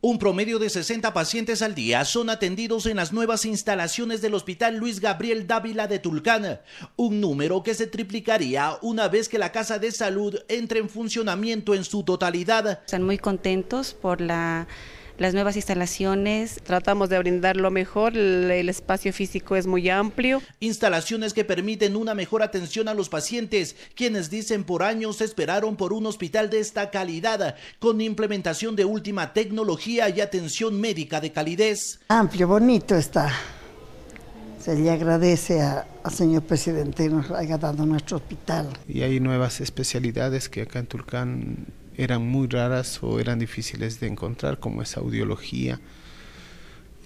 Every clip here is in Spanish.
Un promedio de 60 pacientes al día son atendidos en las nuevas instalaciones del Hospital Luis Gabriel Dávila de Tulcán, un número que se triplicaría una vez que la Casa de Salud entre en funcionamiento en su totalidad. Están muy contentos por la las nuevas instalaciones. Tratamos de brindar lo mejor, el, espacio físico es muy amplio. Instalaciones que permiten una mejor atención a los pacientes, quienes dicen por años esperaron por un hospital de esta calidad, con implementación de última tecnología y atención médica de calidez. Amplio, bonito está. Se le agradece al señor presidente que nos haya dado nuestro hospital. Y hay nuevas especialidades que acá en Tulcán eran muy raras o eran difíciles de encontrar, como es audiología.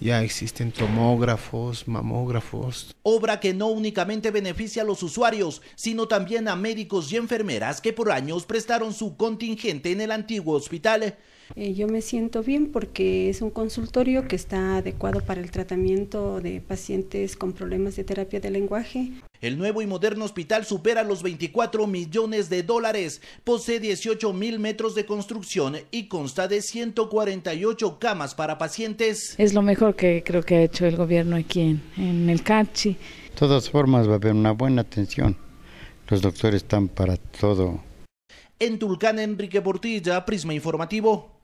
Ya existen tomógrafos, mamógrafos. Obra que no únicamente beneficia a los usuarios, sino también a médicos y enfermeras que por años prestaron su contingente en el antiguo hospital. Eh, yo me siento bien porque es un consultorio que está adecuado para el tratamiento de pacientes con problemas de terapia de lenguaje. El nuevo y moderno hospital supera los 24 millones de dólares, posee 18 mil metros de construcción y consta de 148 camas para pacientes. Es lo mejor que creo que ha hecho el gobierno aquí en, en el CACHI. De todas formas va a haber una buena atención. Los doctores están para todo. En Tulcán, Enrique Portilla, Prisma Informativo.